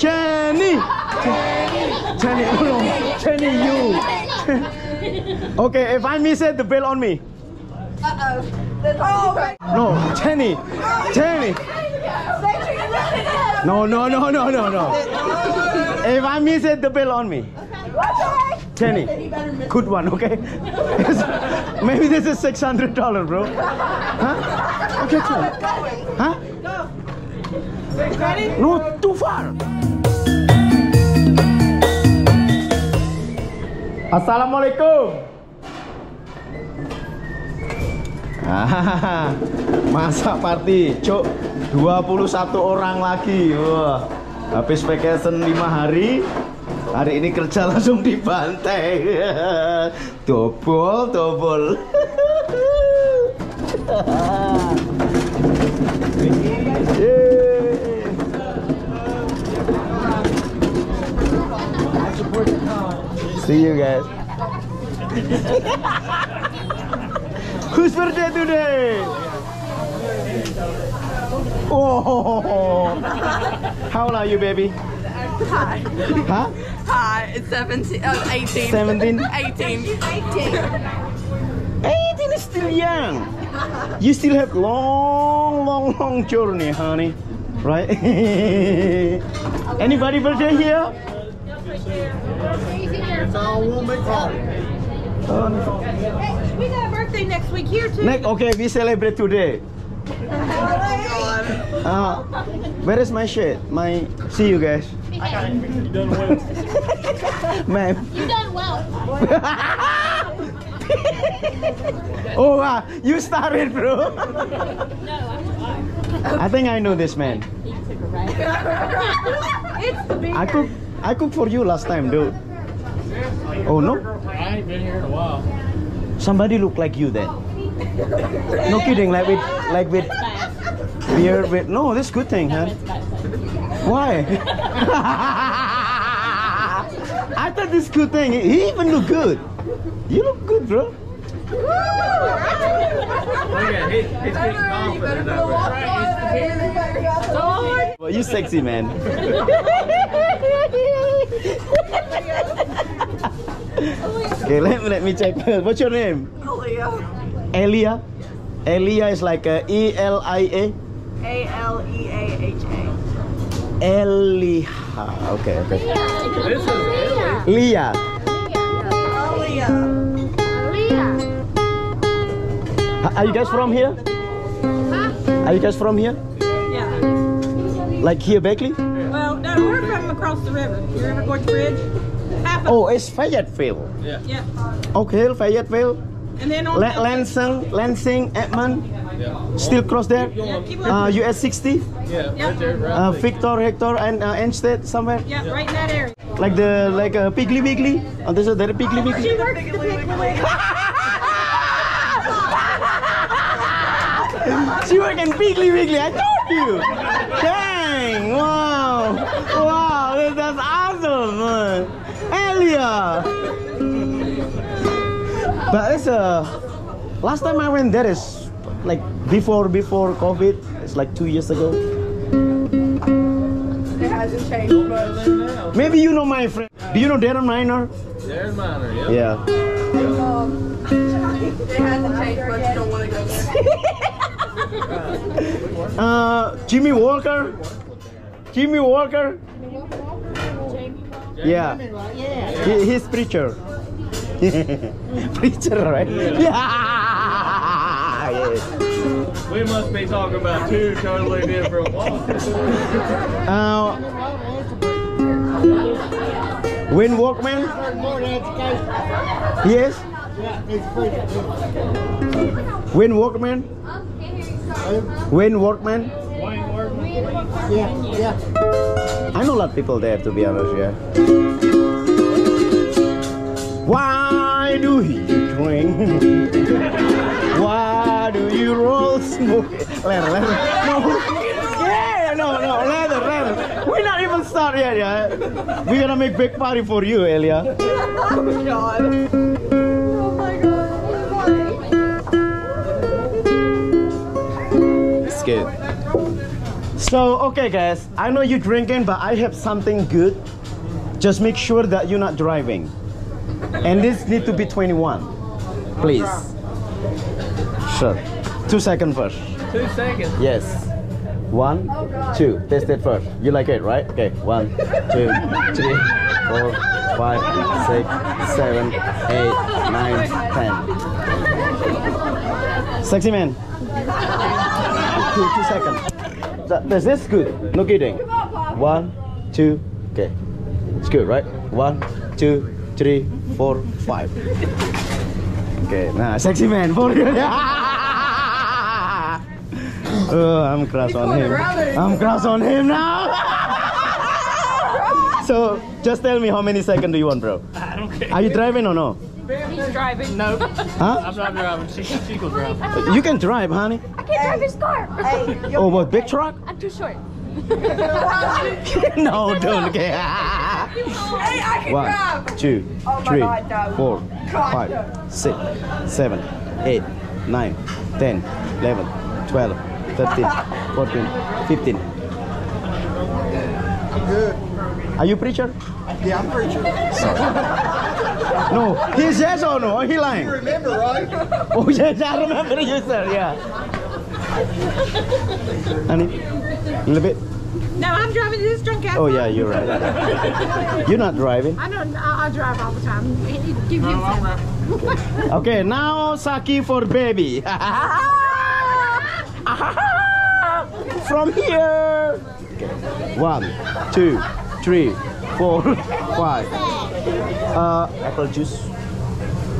Jenny. Jenny, no, no. Jenny, you. okay, if I miss it, the bill on me. Uh-oh. Oh. No, Jenny. Jenny. No, no, no, no, no, no. If I miss it, the bill on me. Jenny, good one, okay? Maybe this is six hundred dollar, bro. Huh? Okay, Huh? No, too far. Assalamualaikum. Ah, masa party, cuk. 21 orang lagi. Wah. Habis vacation 5 hari. Hari ini kerja langsung dibantai. Dobol, dobol. See you guys. Whose birthday today? Oh, how old are you, baby? Hi. Huh? Hi. It's 17. Oh, 18. 17? 18. 18 is still young. You still have long, long, long journey, honey. Right? Anybody birthday here? We got a birthday next week here too. Next, okay, we celebrate today. Uh, where is my shit? My see you guys. You done well. Ma'am. You done well. Oh wow, you started, bro. No, I'm I think I know this man. It's the beer. I cook I cooked for you last time, dude. Oh no? I ain't been here in a while. Somebody look like you then. No kidding, like with like with beard with no, this good thing, huh? Why? I thought this good thing. He even look good. You look good, bro. Look at he, he's getting confident over it. Well, you sexy man. okay, let me let me check. What's your name? Elia. Elia elia is like a E L I A. A L E A H A. Elia. Okay, okay. This is Italy. Leah. Ha- Are you guys from here? Are you guys from here? Yeah. Like here, Beckley? Well, no, we're from across the river. You're in a Gorge Bridge. Half of Oh, it's Fayetteville. Yeah. Yeah. Okay, Fayetteville. And then on La- Lansing, Lansing, Edmond. Yeah. Still cross there. Yeah, keep. Uh, US 60. Yeah, Yep. right there, right Uh. Victor, Hector, and uh, Ansted somewhere. yeah, right in that area. Like the like a Piggly Wiggly. Oh, this is the Piggly She Wiggly. works the Piggly Wiggly. She work in Piggly Wiggly. I told you. Dang! Wow! Wow! that- That's awesome, man. Elia. But it's a. Last time I went there is like before before COVID. It's like two years ago. It hasn't changed much. Now. Maybe you know my friend. Do you know Darren Minor? There's Minor, yeah. Yeah. It hasn't changed much. You don't want to go there. Uh, Jimmy Walker. Jimmy Walker. Yeah. He, he's preacher. preacher, right? Yeah. yes. We must be talking about two totally different walks. Uh, Wayne Walkman. Yes. Wayne Walkman. Wayne Walkman. I know a lot of people there, to be honest. Yeah. Why do you drink? Why do you roll smoke? Leather, leather. No. Yeah, no, no, leather, leather. We're not even start yet, yeah. We're gonna make big party for you, Elia. Oh, God. So, okay, guys, I know you're drinking, but I have something good. Just make sure that you're not driving. And this need to be 21. Please. Sure. Two seconds first. Two seconds. Yes. One, oh, two. Test it first. You like it, right? Okay. One, two, three, four, five, six, seven, eight, nine, ten. Sexy man. Two, two seconds. This is good. No kidding. One, two. Okay. It's good, right? One, two, three, four, five. Okay. Nah, sexy man. For you. Oh, I'm crush on him. I'm crush on him now. so, just tell me how many seconds do you want, bro? I don't care. Are you driving or no? He's driving. No, Huh? I'm not driving. She, she will drive. You can drive, honey. I can't drive his car. Oh, what big truck? I'm too short. no, don't. Okay. Hey, I can One, drive. two, Oh my three, God, no. four, God, five, no. six, seven, eight, nine, ten, eleven, twelve, thirteen, fourteen, fifteen. Are you preacher? Yeah, I'm preacher. No. He's yes or no? Or he lying? You Remember, right? Oh yes, I remember you, sir. Yeah. Honey, a little bit. No, I'm driving this drunk ass. Oh yeah, you're right. You're not driving. I know. I, I drive all the time. Give him some. Okay, now Sake for baby. From here. One, two, three, four, five. Uh, apple juice.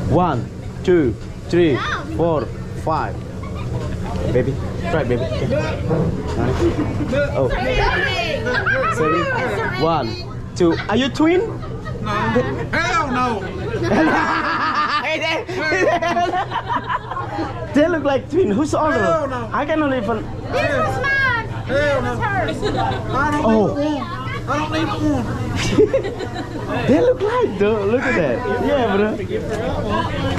One, two, three, four, five. Baby, try baby. Okay. Nine. Oh, seven. One, two. Are you twin? No. Hell no! they look like twin. Who's older? Hell no. I cannot even. This was mine. Hell no! Hers. I don't Oh. I don't need. They look like though. Look at that. Yeah, bro.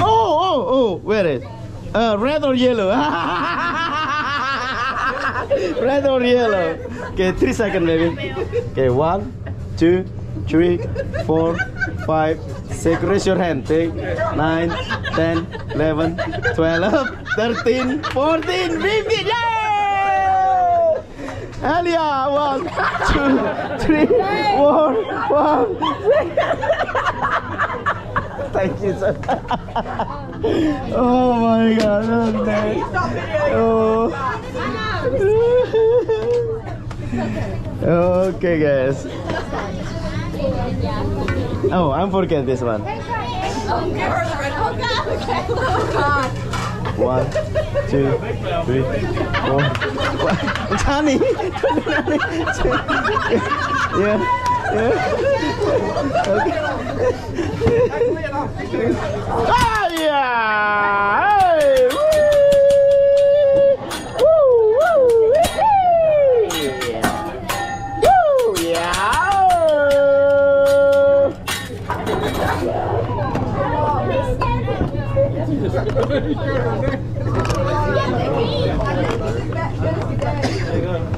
Oh, oh, oh. Where is? Uh, red or yellow? red or yellow? Okay, three seconds, baby. Okay, one, two, three, four, five, six. Raise your hand. Take nine, ten, eleven, twelve, thirteen, fourteen, fifteen. Yay! Yeah! One, two, three, four, six. Thank you, sir. oh my god, that's nice. Oh. okay, guys. Oh, I'm forget this one. One, two, three, four, five. Johnny, yeah, yeah. Okay. Ah, yeah! Hey! Woo! Woo! Woo! Woo! Yeah!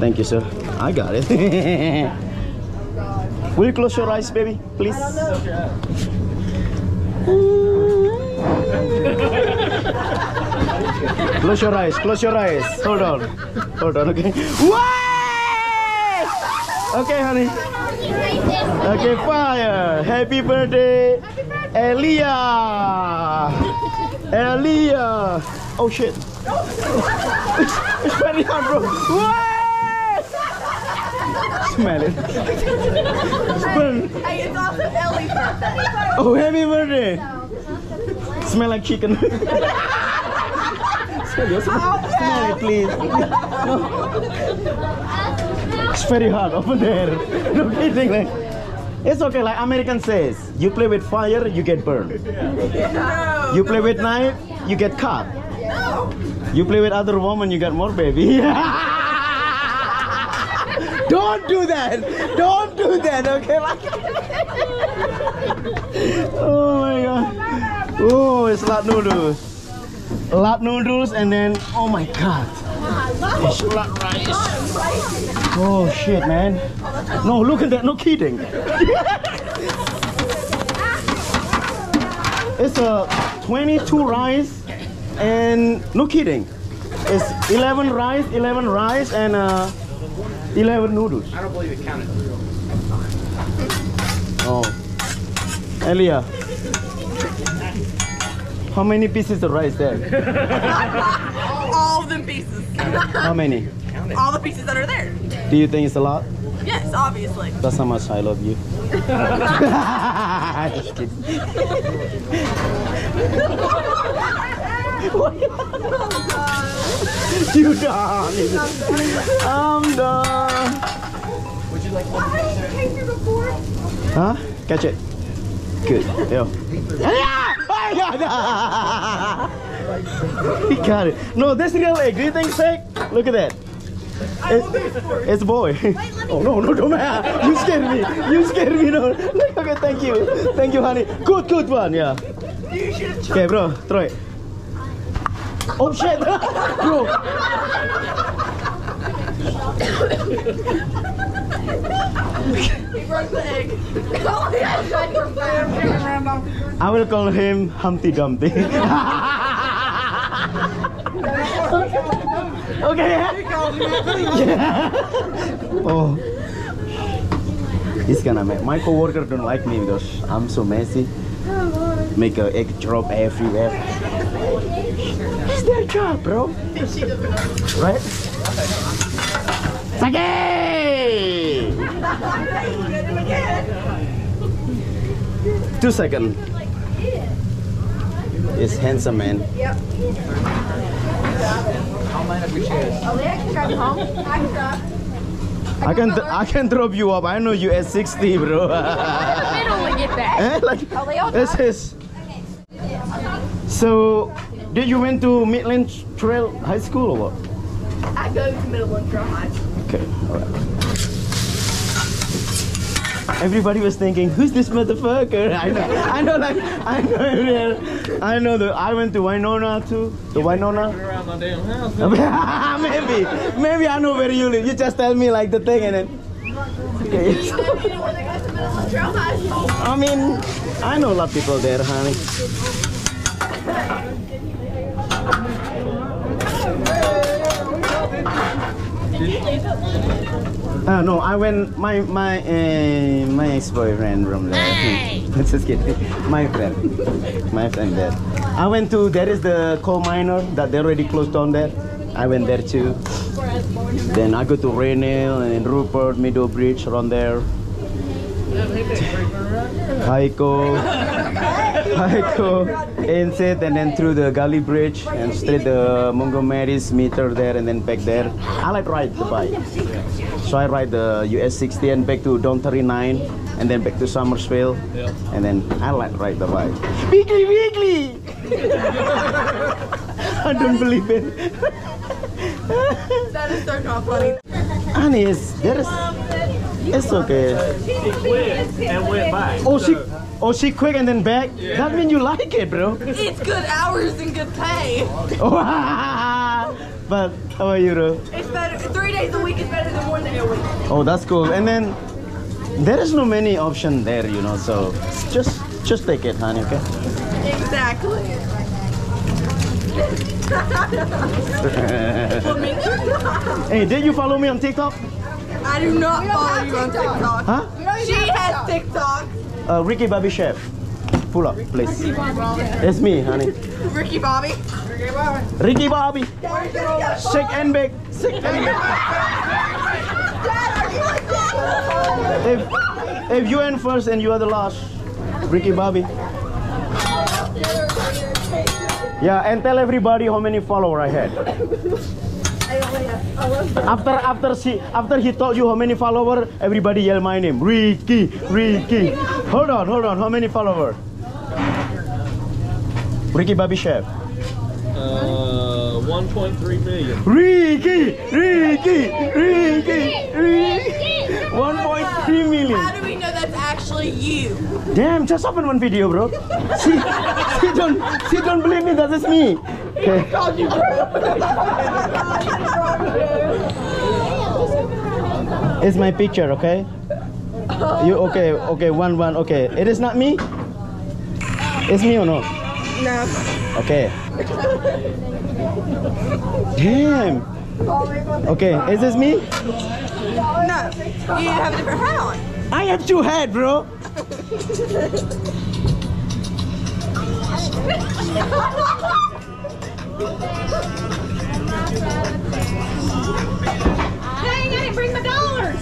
Thank you, sir. I got it. Will you close your eyes, baby, please? close your eyes. Close your eyes. Hold on. Hold on. Okay. Why? Okay, honey. Okay, fire. Happy birthday, Elia. Elia. Oh shit. it's very hot, bro. Why? Smell it. Burn. Hey, it's also Ellie's birthday. Oh, happy birthday. Smell like chicken. smell, it, smell it, please. No. It's very hot over there. No kidding. Like, it's okay. Like American says, you play with fire, you get burned. You play with knife, you get cut. You play with other woman, you get more baby. Don't do that. Don't do that. Okay. Oh my god. Oh, it's like noodles. lot noodles, and then oh my god, it's lot rice. Oh shit, man. No, look at that. No kidding. it's a 22 rice, and no kidding. It's 11 rice, 11 rice, and uh, 11 noodles. I don't believe it counted. Oh. Elia. How many pieces of rice there? All of them pieces. How many? All the pieces that are there. Do you think it's a lot? Yes, obviously. That's how much I love you. Just kidding. You done. I'm done. Huh? Catch it. Good. Yo. he got it. No, this is real egg. Do you think sick? Look at that. It- it's a boy. oh no, no, don't matter. You scared me. You scared me. No. Okay, thank you. Thank you, honey. Good, good one. Yeah. Okay, bro, throw it. Oh shit, bro. He broke the egg. I will call him Humpty Dumpty. okay. Yeah. Oh. He's gonna make my coworker don't like me because I'm so messy. Make a egg drop everywhere. It's their job, bro. Right? Sake! Two second. It's handsome man. Yep. I can I can drop you up. I know you at 60, bro. Eh, like this is. So, did you went to Midland Trail High School or what? I go to Midland Trail High. School. Okay, alright. Everybody was thinking, who's this motherfucker? I know, I know, like, I know, I know the. I went to Winona too. The Winona. Around my damn house. maybe, maybe I know where you live. You just tell me like the thing and then. Okay. I mean, I know a lot of people there, honey. Uh, no, I went. My my uh, my ex-boyfriend from there. Let's just kidding. My friend, my friend there. I went to. There is the coal miner that they already closed down there. I went there too. Then I go to Rainelle and then Rupert, Meadow Bridge around there. Hico, Hico, Inset, and then through the Gauley Bridge and straight the Montgomery's meter there and then back there. I like ride the bike. So I ride the US 60 and back to Don 39 and then back to Summersville. Yeah. And then I like ride the bike. Weekly, weekly! I don't believe it. That is so not funny. Honey, it's, there is, it's okay. He quit and went back. Oh, she, oh, she quick and then back? That means you like it, bro. It's good hours and good pay. but how are you, bro? It's better. Three days a week is better than one day a week. Oh, that's cool. And then there is no many option there, you know. So just just take it, honey. Okay. Exactly. hey, did you follow me on TikTok? I do not follow you on TikTok. Huh? She has TikTok. Uh, Ricky Bobby Chef. Pull up, please. It's me, honey. Ricky Bobby. Ricky Bobby. Shake and bake. Shake and bake. If if you end first and you are the last, Ricky Bobby. Yeah, and tell everybody how many follower I had. After after she after he told you how many follower, everybody yell my name. Ricky, Ricky. Hold on, hold on. How many follower? Ricky Bobby Chef. Uh, 1.3 million. Ricky, Ricky, Ricky, Ricky. 1.3 million. How do we know that's actually you? Damn, just open one video, bro. She, she don't, she don't believe me. That is just me. Okay. Called you It's my picture, okay? You okay? Okay, one, one. Okay, it is not me. It's me or no? No. Okay. Damn. Okay, is this me? No. You have a different hat on. I have two head, bro. Dang, I didn't bring my dollars.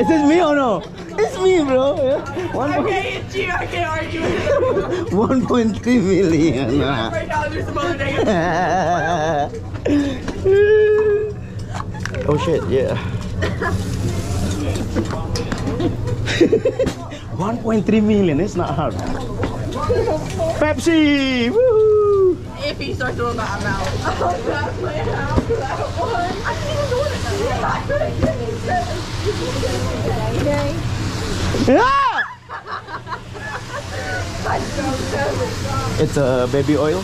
Is this me or no? It's me, bro. Yeah. One point- Okay, it's you. I can't argue with you. 1.3 million. Right now, there's some other oh shit, yeah. 1.3 million, it's not hard. Pepsi! Woohoo! If he starts doing that, I'm out. I'm not playing out for that one. I can't even do it. I couldn't get it. Ah! It's a baby oil.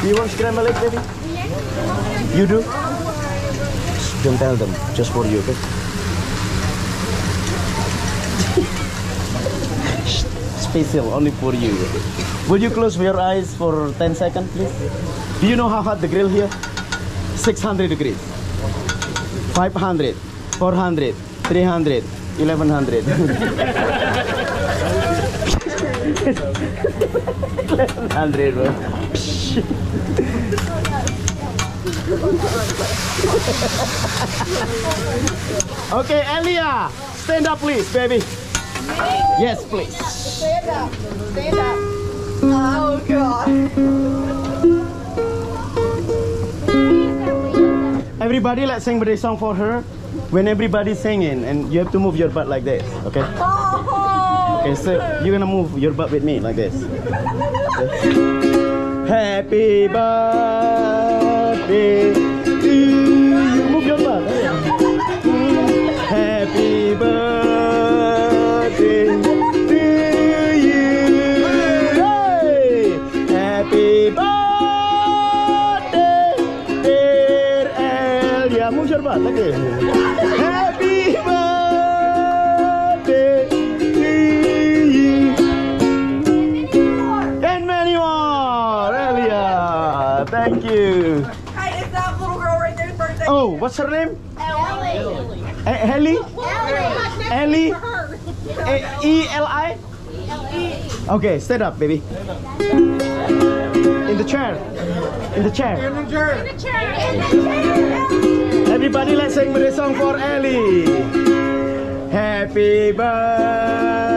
Do you want scrambled egg, baby? You do? Don't tell them, just for you, okay? Special, only for you. Will you close your eyes for 10 seconds, please? Do you know how hot the grill here? 600 degrees. 500, 400, 300, 1100. 1100, bro. okay, Elia, stand up, please, baby. Yes, please. Stand up. Stand up. Oh, God. Everybody, let's sing birthday song for her. When everybody's singing, and you have to move your butt like this, okay? Oh. Okay, so you're gonna move your butt with me like this. Okay. Happy birthday Happy birthday to you. Hey! Happy birthday, dear Elia. Move your butt. Happy birthday to you. And many more, Elia. Thank you. It's that little girl right there's birthday. Oh, what's her name? Ellie. Eh, Ellie? Ellie? Her. Eh, E-L-I? Okay, stand up, baby. In the chair. In the chair. Everybody, let's sing the song for Ellie. Happy birthday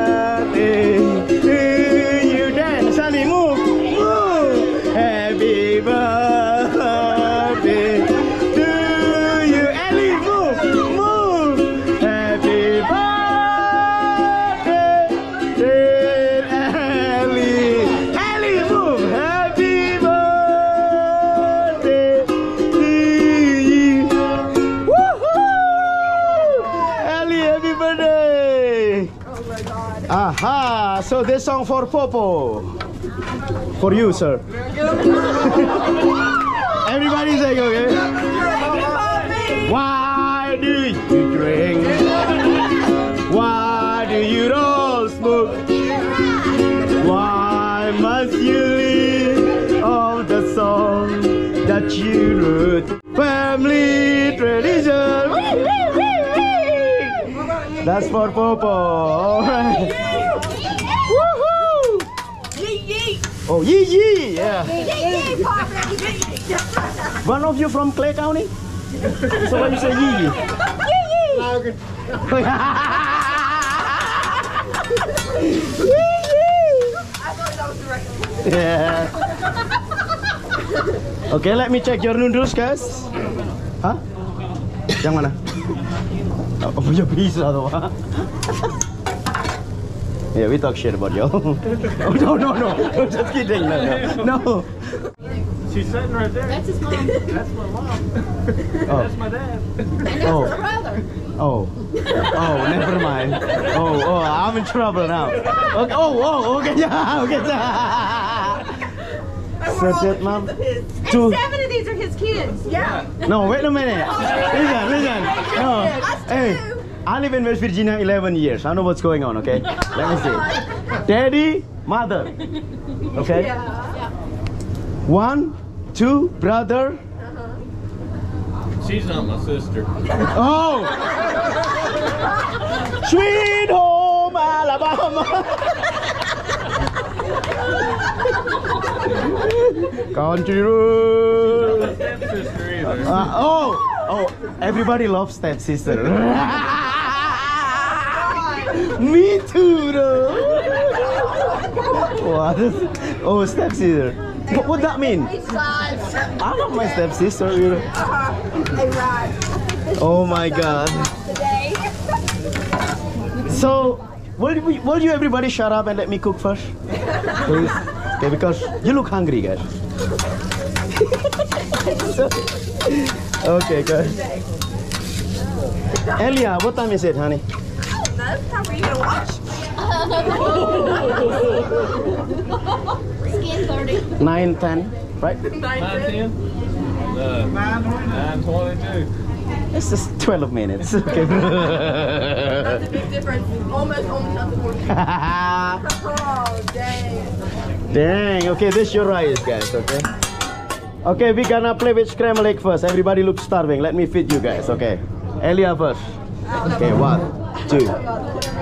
This song for Popo. For you, sir. Everybody sing, okay? Why do you drink? Why do you all smoke? Why must you leave all the song that you wrote? Family tradition. That's for Popo. All right. Oh, yee yee, yeah. Yeet, yeet. One of you from Clay County? So why you say yee yee? I thought that was the right one. yeah. Okay, let me check your noodles, guys. Hah? Yang mana? Oh, punya bisa tuh. Yeah, we talk shit about you. oh, no, no, no. Just kidding. No, no. no. She's sitting right there. That's his mom. That's my mom. Oh, That's my dad. That's oh. Brother. Oh. Oh, never mind. Oh, oh, I'm in trouble now. Okay. Oh, oh, okay. Yeah, okay. So that, mom. Two. Seven of these are his kids. Yeah. No, wait a minute. Listen, listen. No. Hey, I live in West Virginia 11 years. I know what's going on, okay? Let me see. Daddy, mother. Okay? One, two, brother. She's not my sister. Oh! Sweet home Alabama. Country road. Stepsister either. Uh, oh, oh, everybody loves stepsister. Me too, though. What? Oh, stepsister. What would that mean? I love my stepsister. You know. Oh my God. So, will you, will you everybody shut up and let me cook first? Please. Okay, because you look hungry, guys. Okay, good. Elia, what time is it, honey? That's time for you to watch. Skin 30. 9, 10, right? 9 10? Uh, 9 22. It's just 12 minutes. Okay. That's a big difference. Almost, almost nothing more. Oh, dang. Dang, okay, this your rice, guys, okay? Okay, we gonna play with scrambled egg first. Everybody looks starving. Let me feed you guys, okay? Elia first. Okay, one, two.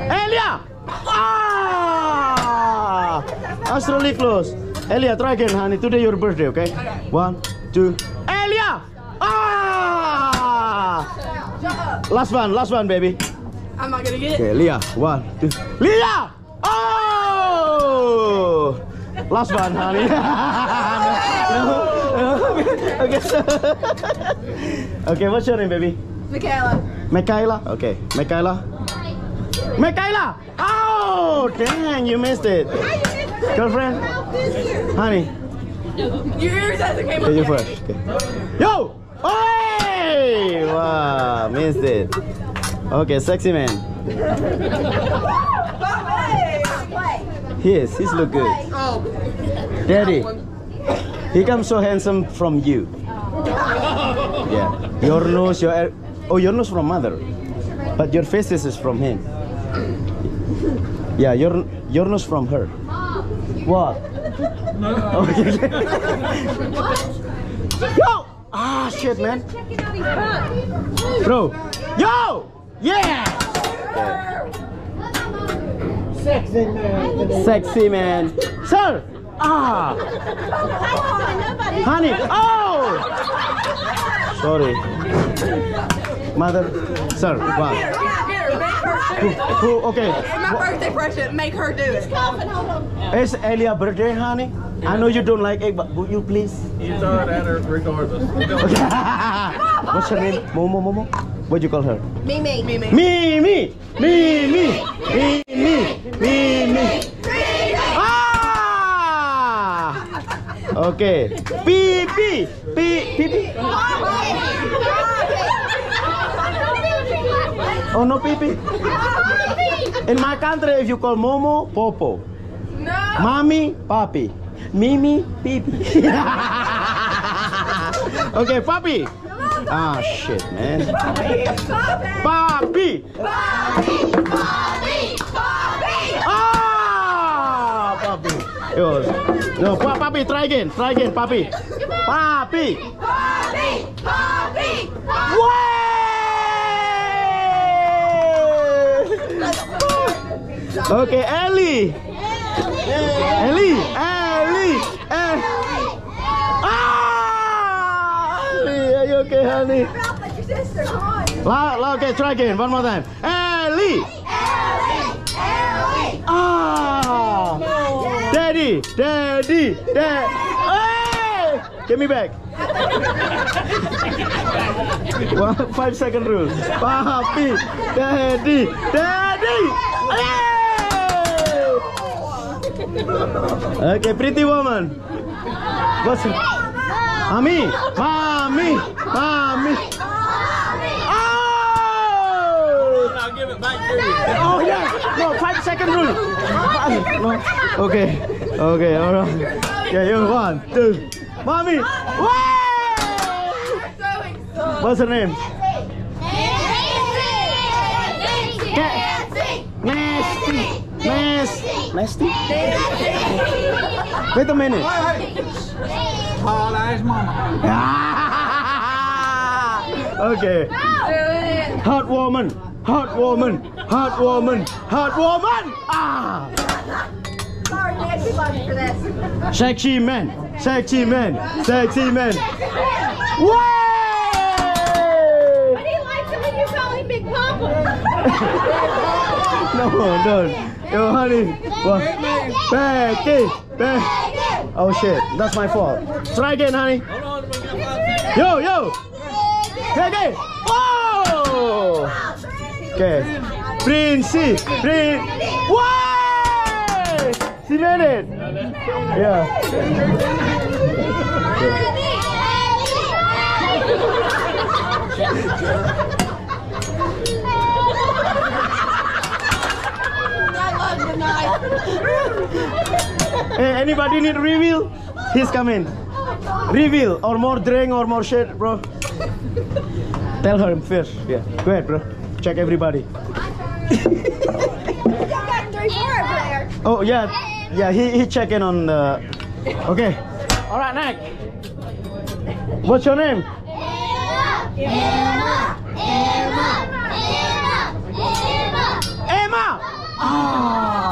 Elia! Ah! That's really close. Elia, try again, honey. Today your birthday, okay? One, two. Elia! Ah! Last one, last one, baby. I'm not gonna get it. Okay, Leah. One, two. Leah! Oh! Last one, honey. no. okay. okay, what's your name, baby? Michaela. Michaela? Okay, Michaela. Michaela! Oh, dang, you missed it. Girlfriend? Honey, Your ears hasn't came okay, you up first. Okay. Yo! Hey! Wow, missed it. Okay, sexy man. Hey, wait. He is, he's look good. Oh. Daddy, he comes so handsome from you. Yeah. Your nose, your oh, your nose from mother, but your faces is from him. Yeah, your your nose from her. What? Okay. Yo! Ah, shit, man. Bro. Yo! Yeah! Sexy man. Sexy man. Sir! Ah! Honey! Oh! Sorry. Mother. Sir, what? Here, here, make her do it. Who, okay. It's my birthday present. Make her do it. It's Elia birthday, honey. I know you don't like egg, but would you please? You throw it at her regardless. What's her name? Momo, Momo? What do you call her? Mimi. Mimi. Me, me, me, me, me, me, me, me. Ah! Okay. Pee, pee, pee, pee, pee. Oh, no pee. In my country, if you call Momo, Popo. No. Mommy, Papi. Mimi, Pipi. okay, Papi. Ah, shit, man. Papi. Papi. Papi. Papi. Ah, Papi. Yo, no, pa Papi, try again. Try again, Papi. Papi. Way! Okay, Ellie. Ellie, Ellie, eh. Ah! Ellie, are you okay, honey? La, la, okay, try again, one more time. Ellie! Ah! Daddy, daddy, daddy. Hey! Give me back. One, five second rule. Papi, daddy, daddy. Hey! Eh, okay, pretty woman. What's it? Mommy, mommy, mommy. Oh! give it back to you. Oh yeah, no, five second rule. No. Okay, okay, all right. Yeah, you one, two, mommy. Wow! What's her name? Nasty, nasty, nasty. Wait a minute. Tall ass mama. Okay. Hot woman, hot woman, hot woman, hot woman. Ah! Sorry, Nancy Bunny for this. Sexy man, sexy man, sexy man. Way! But he likes it when you call him Big Papa. No, don't. Yo, honey. What? Becky, Becky. Oh shit, that's my fault. Try again, honey. Yo, yo. Becky. Oh. Okay. Princey, Prince. Way! She made it. Yeah. I Hey, anybody need reveal? He's coming. Reveal or more drink or more shit, bro. Tell her I'm first. Yeah. Go ahead, bro. Check everybody. You got three more over there. Oh yeah, yeah. He he check in on the. Okay. All right, Nick. What's your name? Emma. Emma. Emma. Emma. Emma. Ah.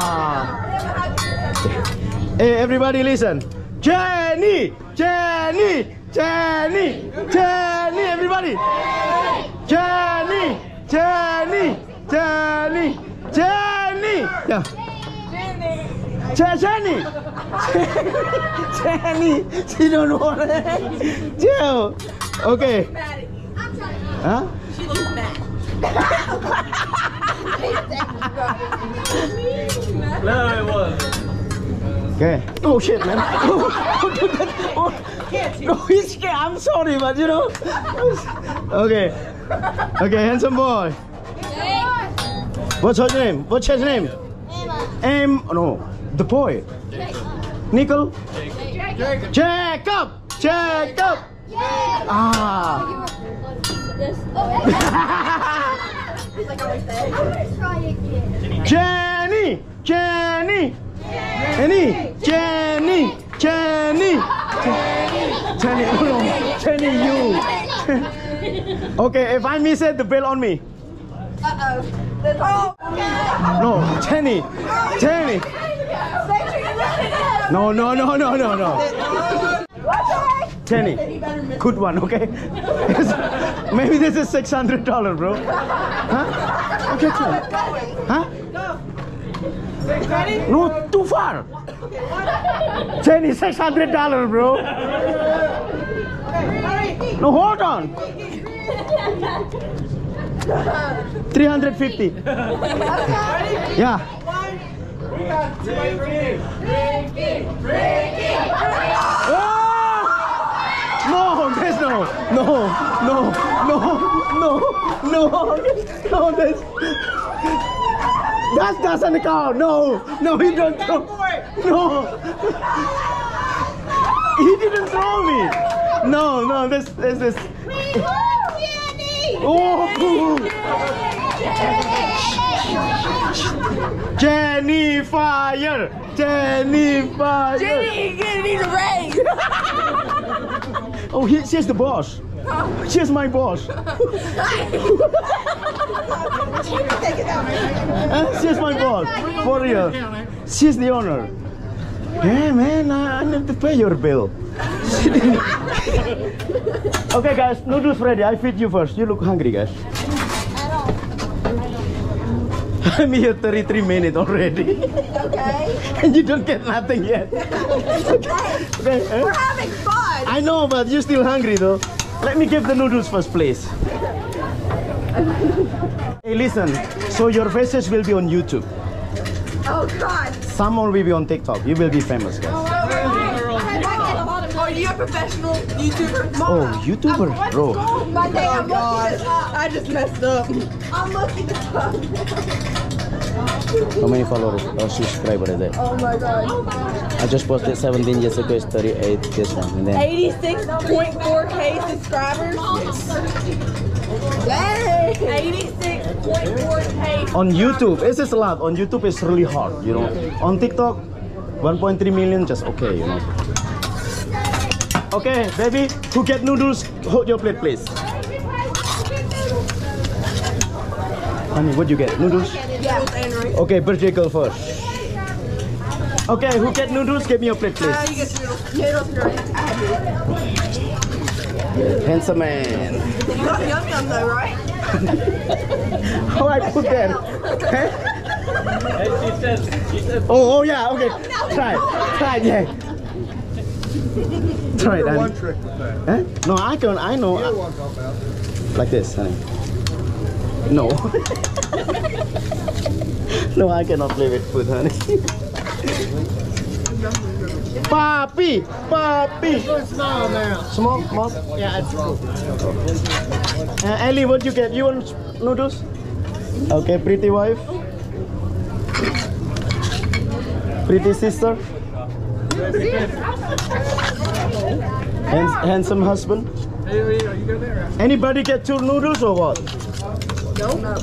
Hey, everybody, listen. Jenny, Jenny, Jenny, Jenny. Everybody. Jenny, Jenny, Jenny, Jenny. Yeah. Je- Jenny. Jenny. She don't know it. Jill. Okay. Huh? She looks mad. No, it was. Okay. Oh shit, man. Oh, no, he's scared. I'm sorry, but you know. Okay. Okay, handsome boy. What's her name? What's his name? Emma. M. No, the boy. Nickel. Jacob. Jacob. Jacob. Ah. Jenny. Jenny. Jenny. Jenny. Jenny. Jenny. No. Jenny, you. okay, if I miss it, the bill on me. Uh-oh. Oh, No, Jenny. Jenny. No, no, no, no, no, no. Jenny. Good one, okay? Maybe this is $600, bro. Huh? Okay, cool. No, too far. Jenny, $600, bro. No, hold on. 350. Yeah. Oh! No, there's no, no, no, no, no, no, no, there's. That doesn't count. No, no, he don't throw. No. He didn't throw me. No, no, this, this is. Oh! Jenny fire! Jenny fire! Jenny, you're gonna need a raise. Oh, he, she's the boss. She's my boss. Huh? she's my boss. For real. She's the owner. Yeah, man, I, I need to pay your bill. okay, guys, noodles ready. I feed you first. You look hungry, guys. I'm here 33 minutes already. Okay. and you don't get nothing yet. okay, huh? Eh? We're having fun. I know, but you're still hungry though. Let me give the noodles first, please. Hey, listen. So your faces will be on YouTube. Oh God. Some will be on TikTok. You will be famous, guys. Oh, you have professional YouTuber. Oh, YouTuber, bro. My day, I'm oh, God. I just messed up. I'm looking this up. How many followers or subscribers is that? Oh my god. I just posted 17 years ago, it's 38 this one. 86.4k subscribers. Yay! 86.4k. on YouTube, it's just a lot. On YouTube, it's really hard, you know. On TikTok, 1.3 million, just okay, you know. Okay, baby, who get noodles, hold your plate, please. Honey, what you get? Noodles? Yeah. Okay, birthday girl first. Okay, who get noodles? Give me your plate, please. Uh, you get noodles. Noodles and. I have it. Handsome man. You got yum yum though, right? How I put that? Huh? Hey, she said, she said, Oh, oh yeah, okay. Try, try, yeah. Try it, honey. One trick with that. Huh? No, I can, I know. You know what I'm talking about. Like this, honey. No. no, I cannot play with food, honey. Papi! Papi! Smile now. Small, small. Yeah, it's cool. Uh, Ellie, what you get? You want noodles? Okay, pretty wife. Pretty sister. Hands, handsome husband. hey, are you there? Anybody get two noodles or what? Nope.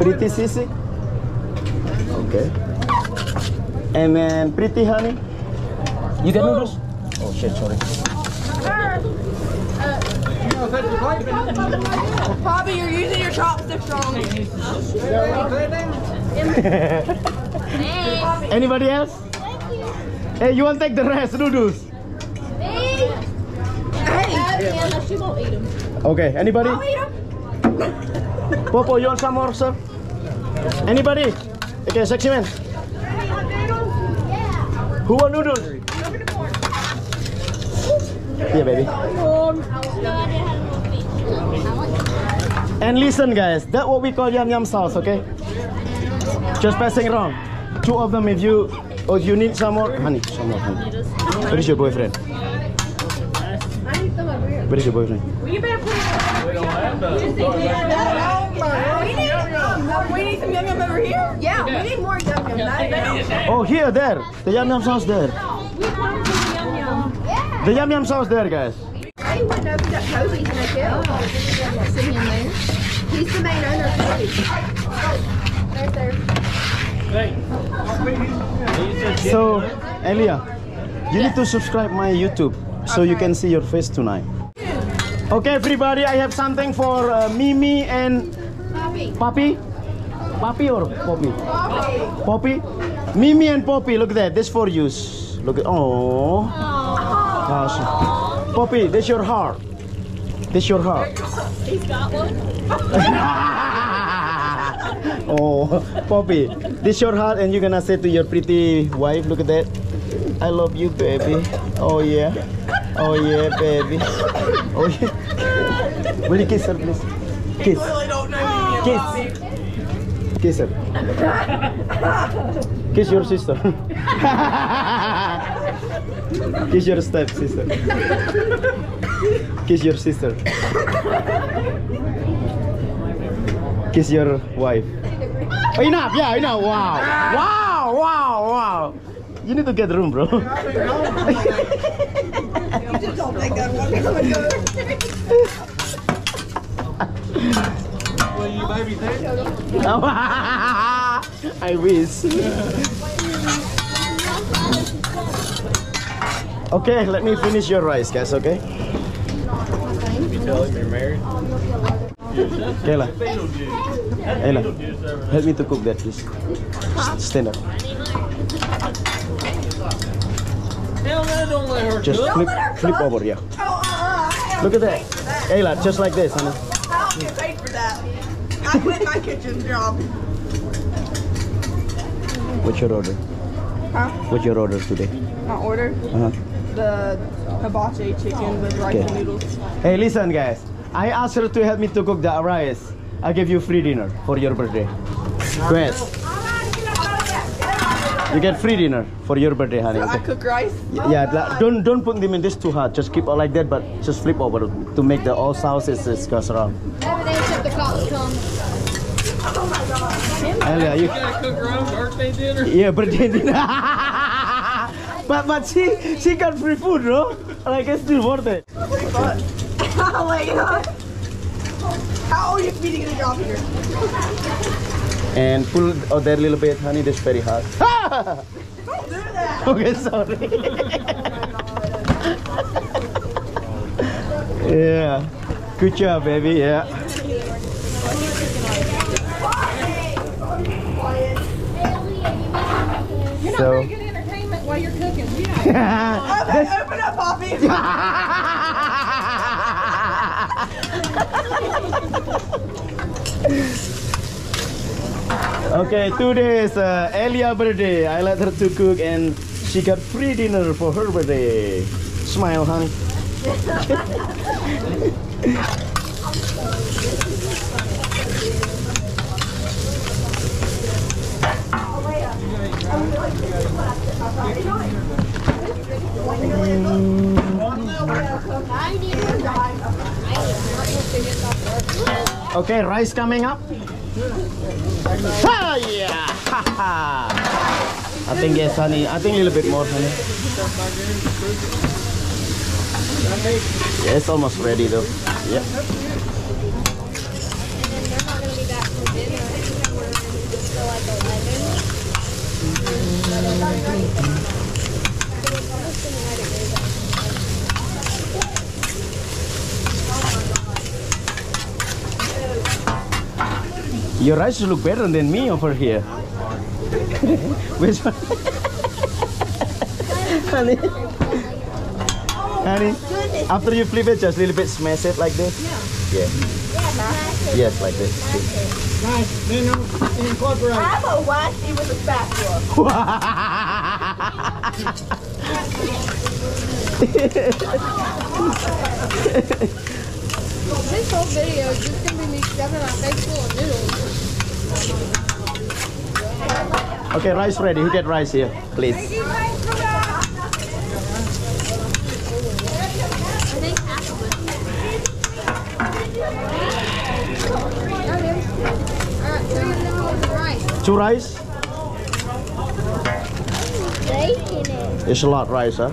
Pretty sissy. Okay. And then pretty honey. You get noodles? Oh, oh shit, sorry. Bobby, you're using your chopsticks wrong. Anybody else? Hey, you want to take the rest noodles? she won't eat them. Okay, anybody? I'll eat 'em. Popo, you want some more, sir? Anybody? Okay, sexy man. Who want noodles? Yeah, baby. And listen, guys, that's what we call yum yum sauce, okay? Just passing around. Two of them if you, or if you need some more, honey, some more, honey. Where is your boyfriend? Where is your boyfriend? We don't have those. We need, um, we need some yum yum over here. Yeah, we need more yum yum. That- Oh, here, there. The yum yum sauce there. The yum yum sauce there, guys. Hey, what knows that Toby's in a jail? See him there? He's the main owner of Toby's. Right there. Hey. So, Elia, you need to subscribe my YouTube so you can see your face tonight. Okay, everybody, I have something for uh, Mimi and Papi. Papi or Poppy? Poppy. Poppy? Mimi and Poppy, look at that. This for you. Look at oh. Gosh. Poppy, this your heart. This your heart. He's got one. oh, Poppy, this your heart, and you're gonna say to your pretty wife, look at that. I love you, baby. Oh yeah. Oh yeah, baby. Oh yeah. Will you kiss her, please? Kiss. Kiss. Kiss her. Kiss your sister. Kiss your step sister. Kiss your sister. Kiss your wife. Oh, enough, yeah, enough. Wow. Wow, wow, wow. You need to get room, bro. Take? I wish. Okay, let me finish your rice, guys, okay? Kayla, Beetlejuice. Ayla, Beetlejuice over help me to cook that, please. Stand up. Hell no, don't let her Just cook. flip, flip over, yeah. Oh, uh, uh, Look at that. Ayla, just like this, honey. I don't get paid for that. I quit my kitchen job. What's your order? Huh? What's your order today? My order? Uh-huh. The hibachi chicken with rice Okay. and noodles. Hey, listen, guys. I asked her to help me to cook the rice. I give you free dinner for your birthday. Yes. You get free dinner for your birthday, honey. I Okay? cook rice. Yeah, oh, like, don't don't put them in this too hard. Just keep it like that, but just flip over to make the all sauces is goes around. Evidence of the cops come. Oh Elia, you gotta cook her own birthday dinner. yeah, birthday dinner. but but she she got free food, bro. Like it's still worth it. oh my god. How are you feeding the job here? And pull out that little bit, honey. That's very hard. Don't do that. okay, sorry. yeah, good job, baby. Yeah. You're not So- very good entertainment while you're cooking. Okay, open up, Poppy. Okay, today is uh, birthday. I let her to cook and she got free dinner for her birthday. Smile, honey. Okay, rice coming up. Ah, yeah. Ha. I think yes, honey. I think a little bit more, honey. Yeah, it's almost ready though. Yeah. Your rice look better than me over here. Which one? honey. Honey. After you flip it, just a little bit smash it like this. Yeah. Yes, like this. Nice. Then uh, incorporate. I'm a waxy with a spatula. This whole video is just gonna be me shoving my face full of noodles. okay, rice ready. Who get rice here, please? I think half of it. Alright, so you're gonna hold the rice. Two rice? It's a lot rice, huh?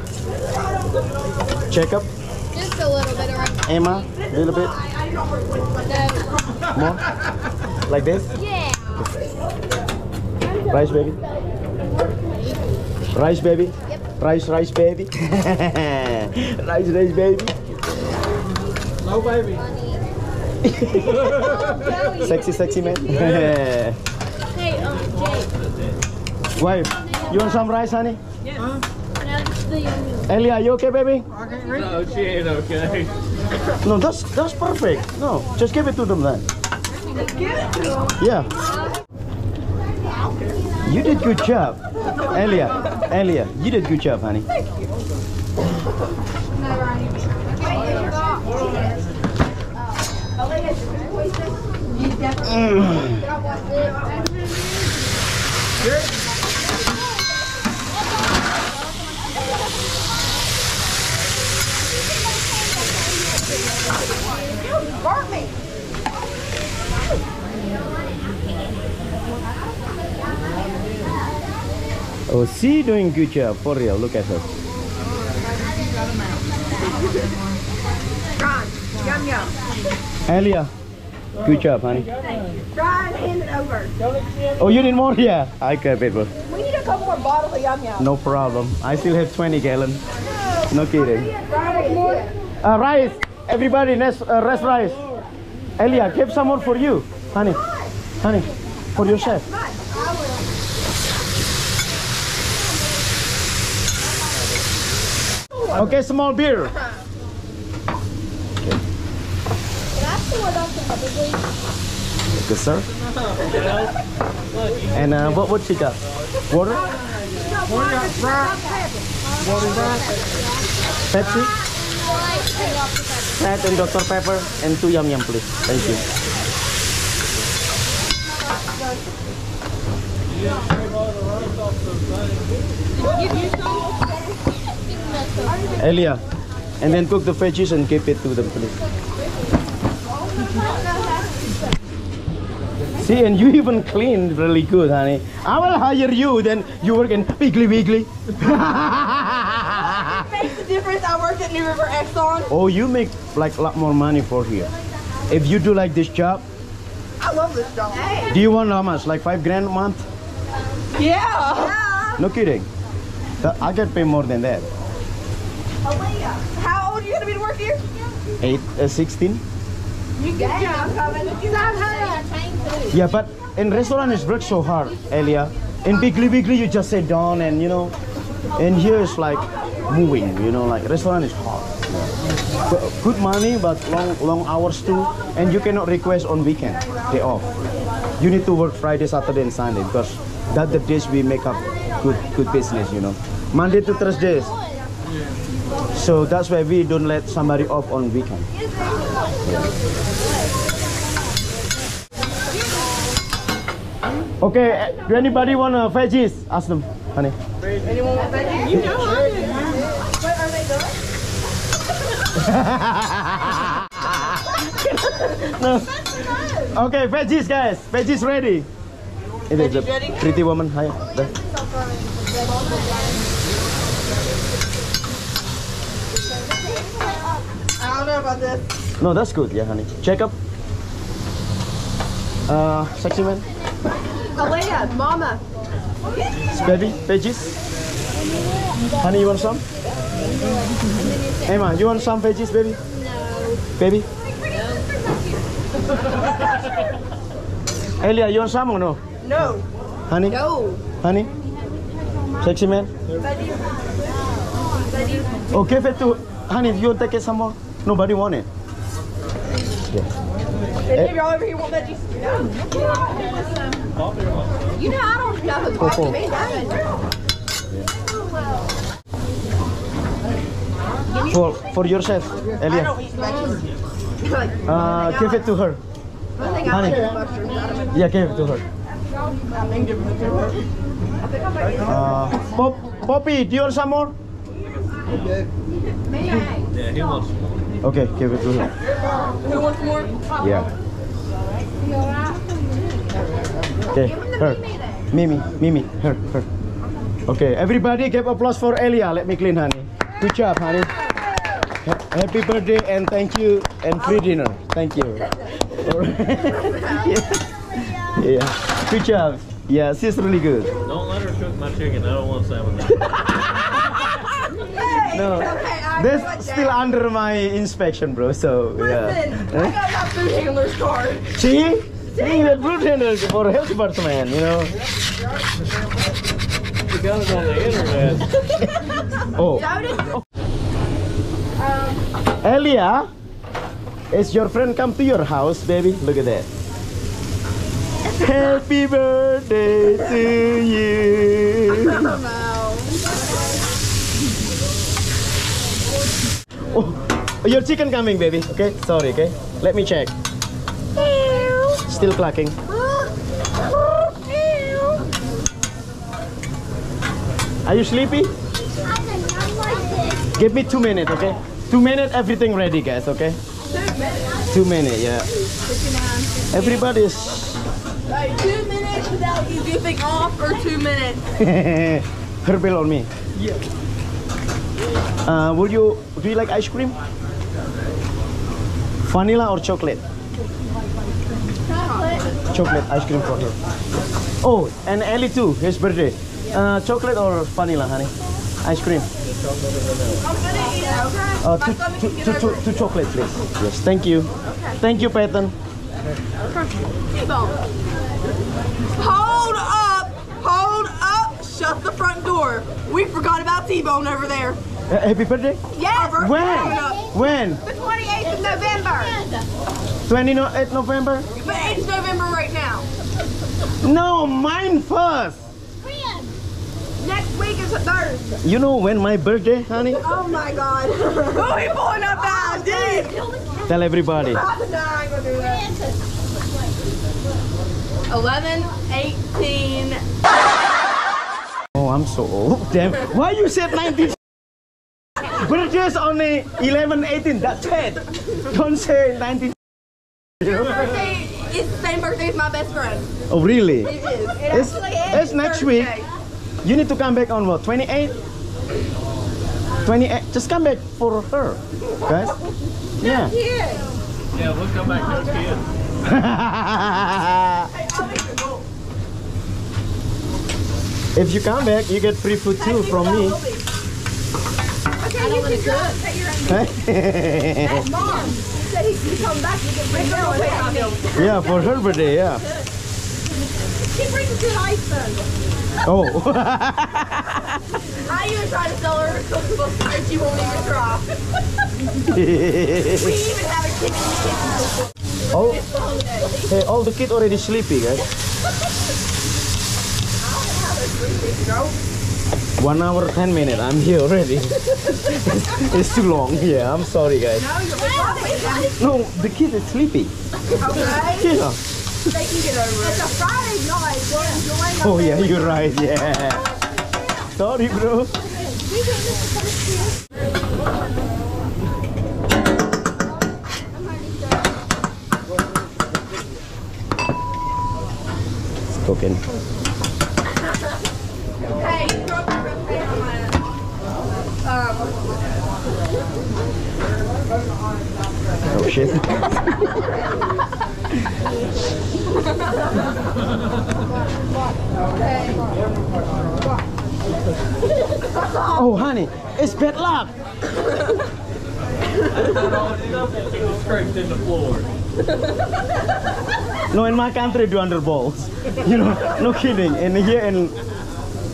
Jacob, Just a little bit of rice. Emma, a little bit No. More. Like this? Yeah. Rice, baby. Rice, baby. Rice, rice, baby. rice, rice, baby. No baby. Sexy, sexy man. Hey, um, Jake. Wife, you want some rice, honey? Now just the yummy. Elia, you okay, baby? I can't. No, she ain't okay. No, that's that's perfect. No, just give it to them then. Yeah. You did good job. Elia, Elia, you did good job, honey. Burn me. Oh, she doing good job for real. Look at her. Ron, yum yum. Elia, good job, honey. Ron, hand it over. Oh, you need more? Yeah, I grab it. We need a couple more bottles of yum yum. No problem. I still have 20 gallon. No kidding. Uh, rice. Everybody, rest, uh, rest rice. Elia, keep some more for you, honey. Honey, for your Okay, small beer. Good, sir. And uh, what what you got? Water? Got fried. Water fried. Pepsi? Fat and Dr. Pepper and two yum yum please. Thank you. Give you some. Elia, and then cook the veggies and keep it to them, please. See, and you even clean really good, honey. I will hire you, then you work in Wiggly Wiggly. Makes a difference. I worked at New River Exxon. oh, you make like a lot more money for here. If you do like this job, I love this job. do you want how much? Like five grand a month? Yeah. No kidding. I get paid more than that. How old are you gonna be to work here? Eight, uh, 16? You get job coming. Yeah, but in restaurant it's work so hard, Elia. In Bigly Bigly you just sit down and you know, and here it's like moving, you know, like restaurant is hard. Yeah. Good money but long long hours too, and you cannot request on weekend day off. You need to work Friday, Saturday, and Sunday because that the days we make up good good business, you know. Monday to Thursdays. So that's why we don't let somebody off on weekend. Okay, do anybody want uh, veggies? Ask them, honey. Anyone want veggies? You know what are they do. no. Okay, veggies, guys. Veggies ready. It is a ready? pretty woman. Hi. There. I don't know about this. No, that's good. Yeah, honey. Check up. Uh, sexy man. Aaliyah, Mama. Baby, veggies. Honey, you want some? Emma, you want some veggies, baby? No. Baby? Elia, you want some or no? No. Honey? No. Honey? Sexy man? Oh, give it to honey. You want to take it some more? Nobody want it. Any of y'all over here want veggies? No. You know I don't know who's Coco. watching me. For for yourself, I Elia. don't eat veggies. Like, Uh, give it to her. I think I honey. like mushrooms. I don't know. Yeah, give it to her. I think give it to her. I think I'll make it. Uh, Pop, Poppy, do you want some more? Okay. Yeah, he wants more. Okay, give it to her. Who wants more? Yeah. Okay, her. Mimi, Mimi, her, her. Okay, everybody give applause for Elia. Let me clean, honey. Good job, honey. Happy birthday and thank you and free dinner. Thank you. Alright. yeah. yeah. Good job. Yeah, she's really good. Don't let her cook my chicken. I don't want salmon. No, Okay, I still that. under my inspection, bro. So Listen, yeah. I got my food handler's card. See, see that fruit handler for health department, you know. You got it on the internet. Oh, um, Elia, is your friend come to your house, baby? Look at that. Happy birthday to you. Oh, your chicken coming, baby. Okay, sorry. Okay, let me check. Still clacking. Are you sleepy? Give me two minutes, okay? Two minutes, everything ready, guys, okay? Two minutes, yeah. Everybody's Like two minutes without you goofing off, or two minutes. her bill on me. Yeah. Uh, would you do you like ice cream? Vanilla or chocolate? Chocolate ice cream for her. Oh, and Ellie too. His birthday. Uh, chocolate or vanilla, honey? Ice cream. Uh, two, two, two, two, chocolate, please. Yes, thank you. Thank you, Peyton. Hold up! Hold up! Shut the front door. We forgot about T-bone over there. Uh, happy birthday. Yes. When? When? The 28th of November. 28th November? But it's November right now. No, mine first. Next week is a Thursday. You know when my birthday, honey? Oh my God. oh, he pulling up now, dude. Tell everybody. No, I ain't gonna do that. 11, 18. Oh, I'm so old. Damn. Why you said 19? We're just only 11, 18. That's it. Don't say 19. Birthday is the same birthday as my best friend. Oh, really? It is. It It's, is it's next week. You need to come back on what? 28? 28. Just come back for her, guys. Yeah. Yeah, we'll come back no kids. if you come back, you get free food too from me. Okay, you can go. Take your own. Mom said he can come back. You can bring her away yeah, for her birthday, yeah. She brings a good iceberg. Oh. I even tried to sell her a cookbook and she won't even try. We even have a kitchen. all, It's hey, all the kids already sleepy, guys. One hour, ten minutes. I'm here already. it's too long. Yeah, I'm sorry, guys. No, you're. No, the kid is sleepy. Okay. Yeah. They can get over it. It's a Friday night. We're enjoying Oh yeah, you're right. Yeah. Sorry, bro. It's cooking. Hey, you broke rib pan on Oh shit. oh honey, it's bad luck. In the floor. No, in my country do under balls. You know, no kidding. In here in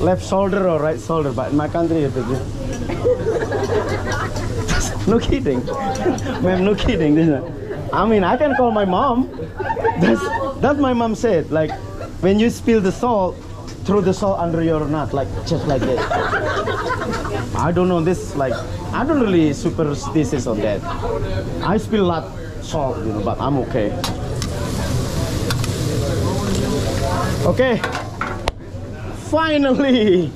left shoulder or right shoulder, but in my country it is. No kidding. Ma'am, no kidding. I mean, I can call my mom. That's that's my mom said. Like when you spill the salt, throw the salt under your nut, like just like this. I don't know this. Like I don't really superstitious on that. I spill a lot salt, you know, but I'm okay. Okay. Finally.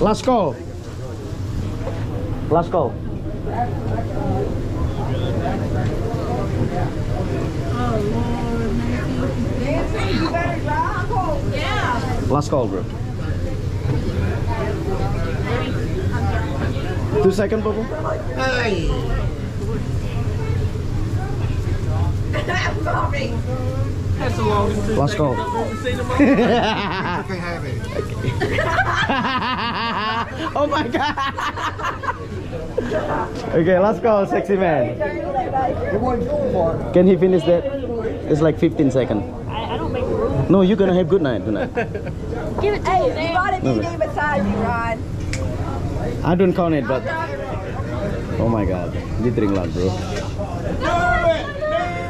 Let's Last call. Last call. yeah. Last call, bro. Two second, Popo. I'm sorry. That's the longest since Last they call. oh my god. okay, let's go, sexy man. Can he finish that? It's like 15 seconds. I, I don't make rules. No, you're gonna have good night tonight. Give it to me, man. Gotta No, be beside you, Rod. I don't count it, but oh my god, you drink a lot, bro.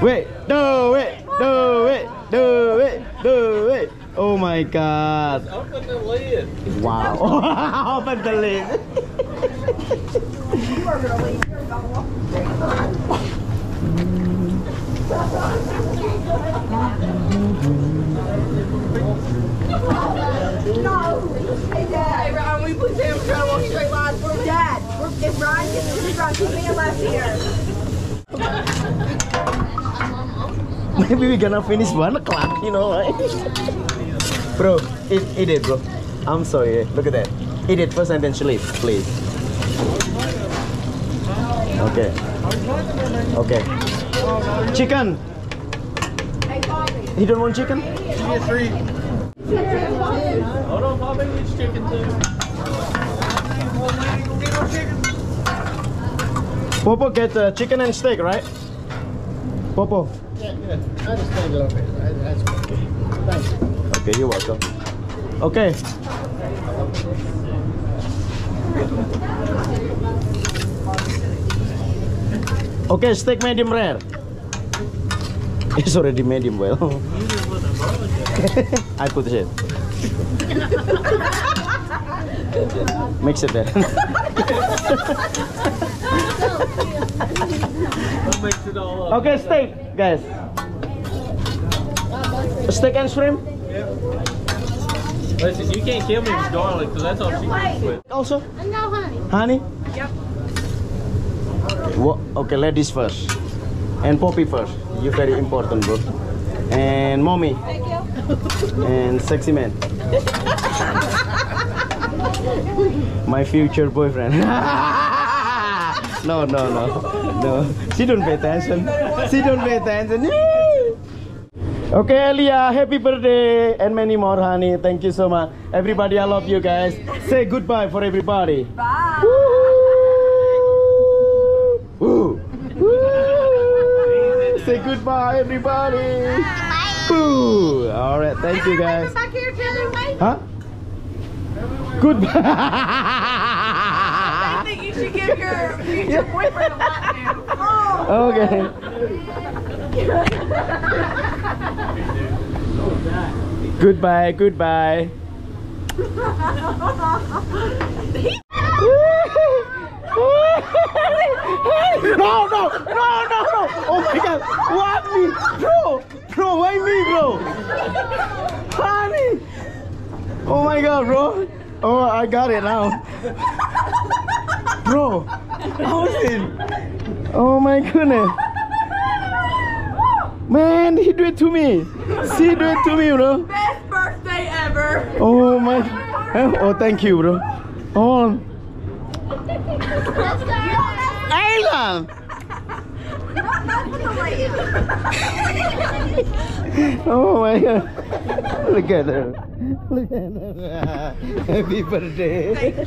Wait, do it, do it, do it, do it. Oh my god. Open the lid. Wow. Open the lid. You are leave. You're gonna No. Hey, Dad. Hey, we put Sam trying to walk straight lines. We're Dad. We're, if Ryan gets to the front, keep me left here. Maybe we're gonna finish one o'clock, you know, right? bro, eat, eat it, bro. I'm sorry. eh. Look at that. Eat it first and then sleep, please. Okay. Okay. Chicken. You don't want chicken? Three. Hold on, Bobby needs chicken too. Popo get uh, chicken and steak, right? Popo. Okay, you're welcome. Okay. Okay, steak medium rare. It's already medium well. I put it. Mix it there. I'll mix it all up. Okay, steak, guys. Steak and shrimp. Listen, you can't kill me with garlic because that's all she eats with. Also, No, honey. honey. Yep. What? Okay, ladies first, and Poppy first. You're very important, bro. And mommy. Thank you. And sexy man. My future boyfriend. no, no, no, no. She don't pay attention. She don't pay attention. Okay, Elia, happy birthday and many more, honey. Thank you so much. Everybody, I love you guys. Say goodbye for everybody. Bye. Woo. Woo. Say goodbye, everybody. Bye. Woo. All right, thank you guys. Back here, Taylor. Huh? Goodbye. I think you should give your future boyfriend a lap dance. Oh. Okay. goodbye, goodbye. no, oh, no, no, no, no. Oh my god. What me? Bro, bro, why me, bro? Honey. Oh my god, bro. Oh, I got it now. Bro, how is it? Oh my goodness. Man, he do it to me. She do it to me, bro. Best birthday ever. Oh my. Eh, oh, thank you, bro. Oh, Aylan. Oh my god. Look at her. Look at her. Happy birthday.